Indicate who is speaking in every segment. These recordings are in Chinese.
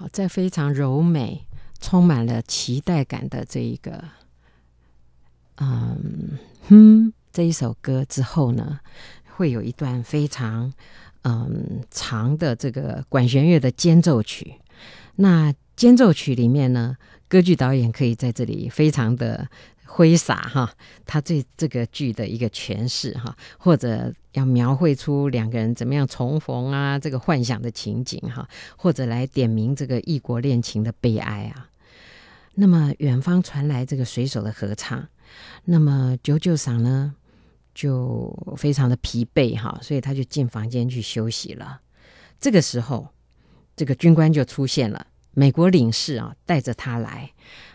Speaker 1: 好，在非常柔美、充满了期待感的这一个，嗯哼，这一首歌之后呢，会有一段非常嗯长的这个管弦乐的间奏曲。那间奏曲里面呢，歌剧导演可以在这里非常的。挥洒哈，他对这个剧的一个诠释哈，或者要描绘出两个人怎么样重逢啊，这个幻想的情景哈，或者来点明这个异国恋情的悲哀啊。那么远方传来这个水手的合唱，那么九九嗓呢就非常的疲惫哈，所以他就进房间去休息了。这个时候，这个军官就出现了，美国领事啊带着他来，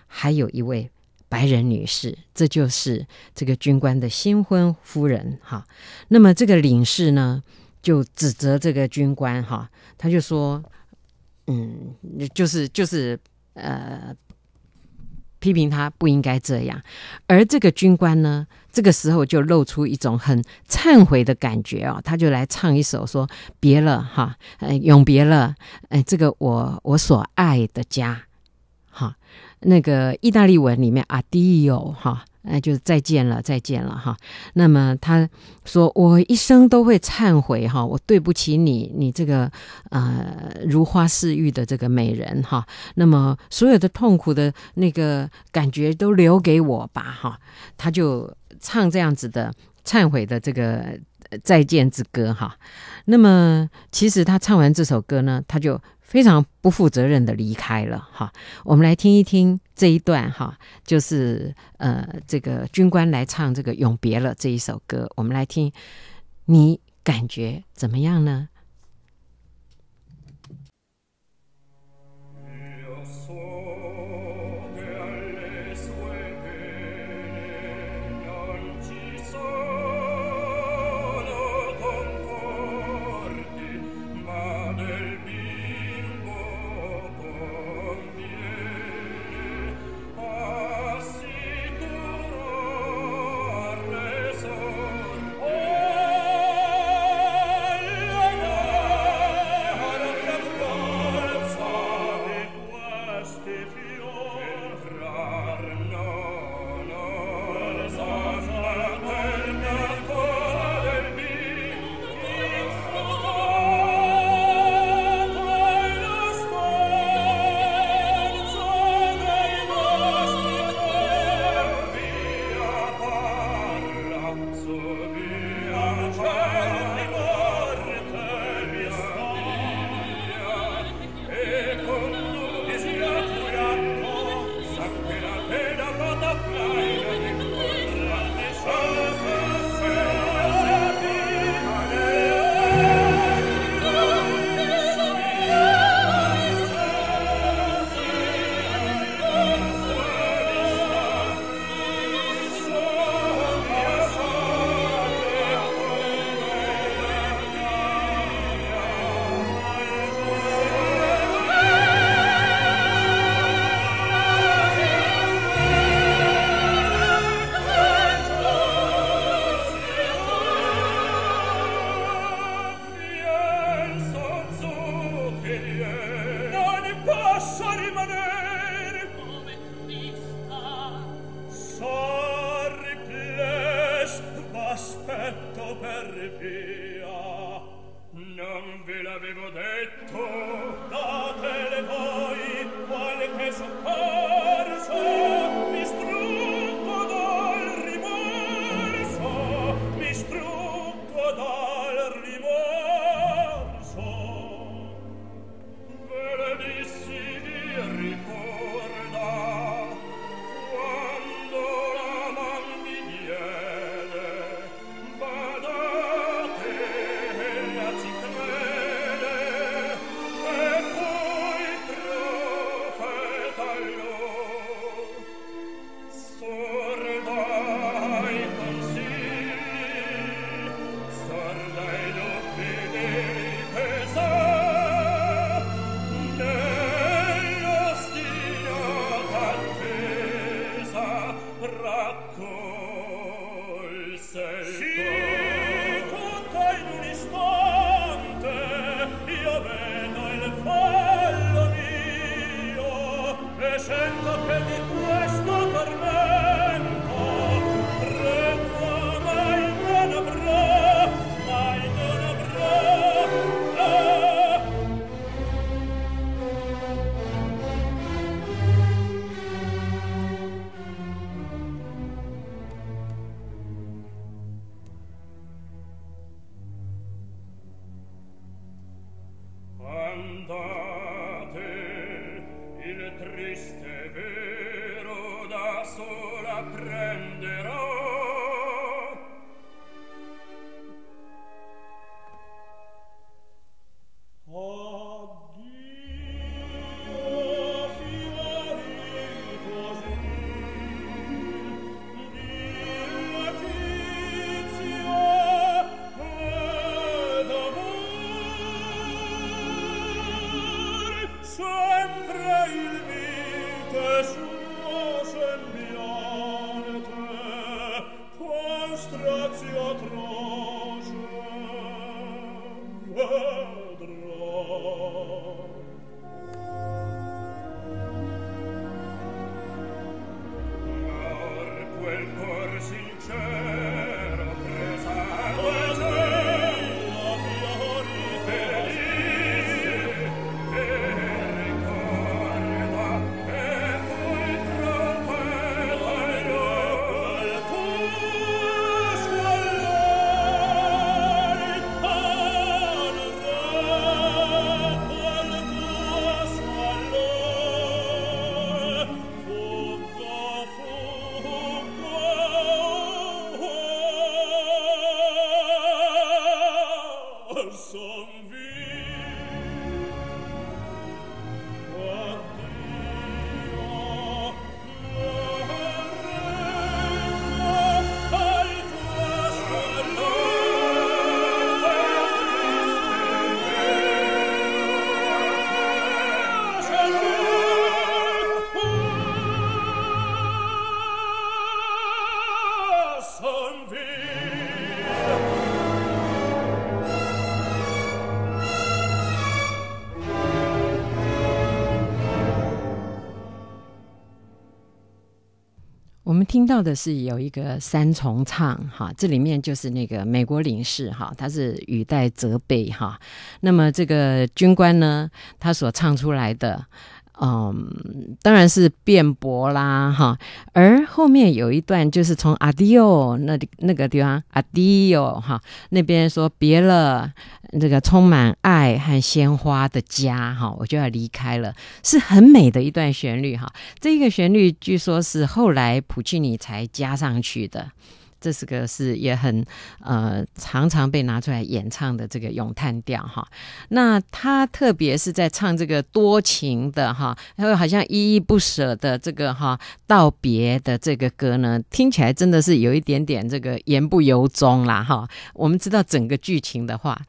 Speaker 1: 还有一位。白人女士，这就是这个军官的新婚夫人哈。那么这个领事呢，就指责这个军官哈，他就说，嗯，就是就是呃，批评他不应该这样。而这个军官呢，这个时候就露出一种很忏悔的感觉哦，他就来唱一首说别了哈，呃，永别了，哎，这个我我所爱的家。那个意大利文里面啊，dio 哈，那就是再见了，再见了哈。那么他说，我一生都会忏悔哈，我对不起你，你这个呃如花似玉的这个美人哈。那么所有的痛苦的那个感觉都留给我吧哈。他就唱这样子的忏悔的这个再见之歌哈。那么其实他唱完这首歌呢，他就。非常不负责任的离开了哈，我们来听一听这一段哈，就是呃，这个军官来唱这个永别了这一首歌，我们来听，你感觉怎么样呢？听到的是有一个三重唱哈，这里面就是那个美国领事哈，他是语带责备哈。那么这个军官呢，他所唱出来的。嗯，当然是辩驳啦，哈。而后面有一段，就是从阿迪奥那那个地方，阿迪奥哈那边说别了，这个充满爱和鲜花的家，哈，我就要离开了，是很美的一段旋律，哈。这个旋律据说是后来普契尼才加上去的。这是个是也很呃常常被拿出来演唱的这个咏叹调哈，那他特别是在唱这个多情的哈，然后好像依依不舍的这个哈道别的这个歌呢，听起来真的是有一点点这个言不由衷啦哈。我们知道整个剧情的话。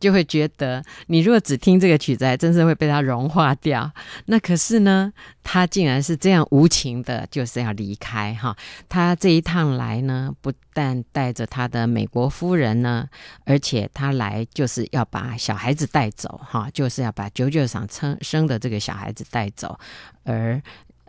Speaker 1: 就会觉得，你如果只听这个曲子，还真是会被它融化掉。那可是呢，他竟然是这样无情的，就是要离开哈。他这一趟来呢，不但带着他的美国夫人呢，而且他来就是要把小孩子带走哈，就是要把九九赏生生的这个小孩子带走，而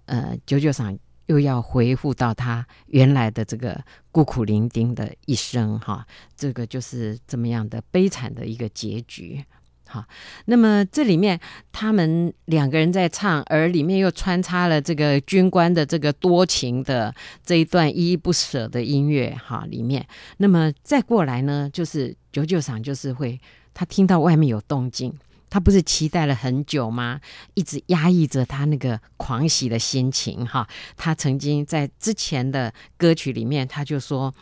Speaker 1: 呃，九九赏。又要回复到他原来的这个孤苦伶仃的一生，哈，这个就是这么样的悲惨的一个结局，好。那么这里面他们两个人在唱，而里面又穿插了这个军官的这个多情的这一段依依不舍的音乐，哈，里面。那么再过来呢，就是九九赏，就是会他听到外面有动静。他不是期待了很久吗？一直压抑着他那个狂喜的心情，哈。他曾经在之前的歌曲里面，他就说：“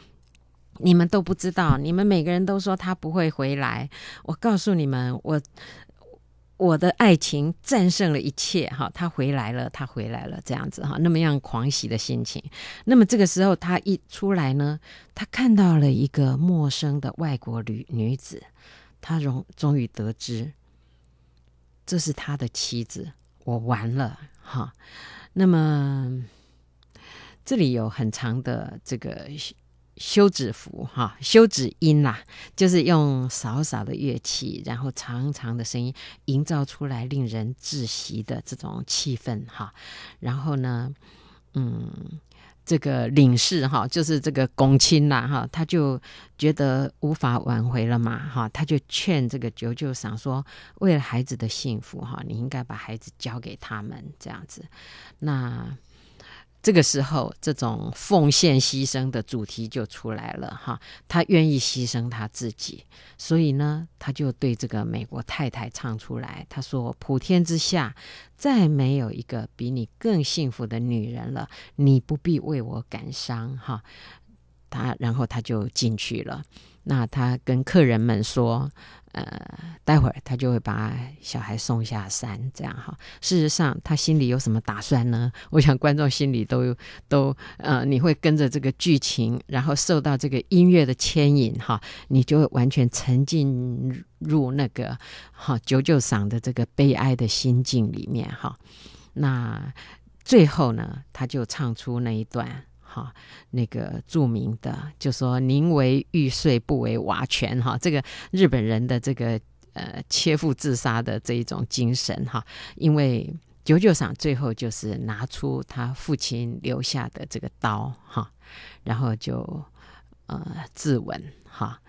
Speaker 1: 你们都不知道，你们每个人都说他不会回来。我告诉你们，我我的爱情战胜了一切，哈。他回来了，他回来了，这样子哈，那么样狂喜的心情。那么这个时候，他一出来呢，他看到了一个陌生的外国女女子，他终终于得知。”这是他的妻子，我完了哈。那么这里有很长的这个休止符哈，休止音啦，就是用少少的乐器，然后长长的声音，营造出来令人窒息的这种气氛哈。然后呢，嗯。这个领事哈，就是这个公亲啦哈，他就觉得无法挽回了嘛哈，他就劝这个九舅嫂说，为了孩子的幸福哈，你应该把孩子交给他们这样子。那这个时候，这种奉献牺牲的主题就出来了哈。他愿意牺牲他自己，所以呢，他就对这个美国太太唱出来，他说：“普天之下，再没有一个比你更幸福的女人了，你不必为我感伤。”哈，他然后他就进去了。那他跟客人们说。呃，待会儿他就会把小孩送下山，这样哈。事实上，他心里有什么打算呢？我想观众心里都都呃，你会跟着这个剧情，然后受到这个音乐的牵引哈，你就会完全沉浸入那个哈九九嗓的这个悲哀的心境里面哈。那最后呢，他就唱出那一段。哈，那个著名的就说“宁为玉碎，不为瓦全”哈，这个日本人的这个呃切腹自杀的这一种精神哈，因为九九赏最后就是拿出他父亲留下的这个刀哈，然后就呃自刎哈，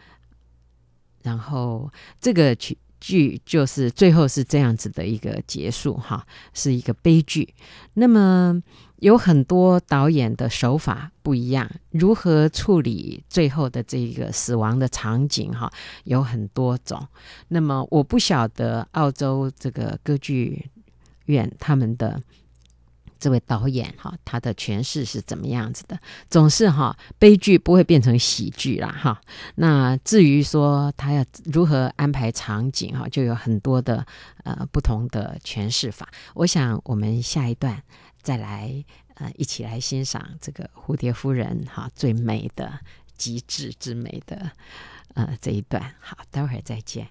Speaker 1: 然后这个去剧就是最后是这样子的一个结束哈，是一个悲剧。那么。有很多导演的手法不一样，如何处理最后的这个死亡的场景哈，有很多种。那么我不晓得澳洲这个歌剧院他们的这位导演哈，他的诠释是怎么样子的？总是哈，悲剧不会变成喜剧啦哈。那至于说他要如何安排场景哈，就有很多的呃不同的诠释法。我想我们下一段。再来，呃，一起来欣赏这个蝴蝶夫人哈最美的极致之美的呃这一段。好，待会儿再见。